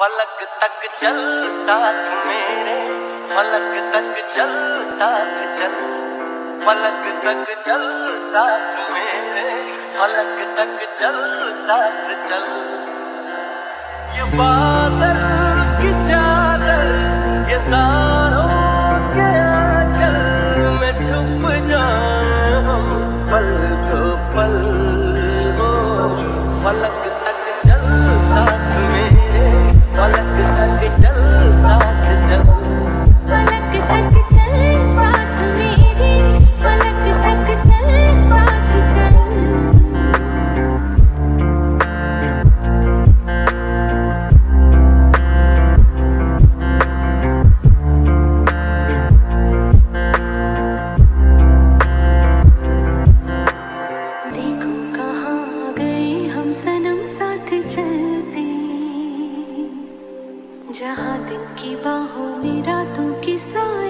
फलक तक चल साथ मेरे। फलक तक चल साथ चल। फलक तक चल साथ मेरे। फलक तक चल साथ चल। ये बात दिन की बाहों में रातों की साए।